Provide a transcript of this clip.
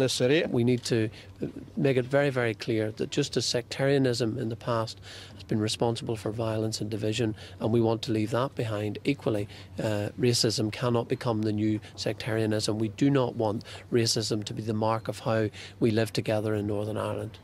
this city. We need to uh, make it very, very clear that just as sectarianism in the past has been responsible for violence and division, and we want to leave that behind, equally, uh, racism cannot become the new sectarianism. We do not want racism to be the mark of how we live together in Northern Ireland.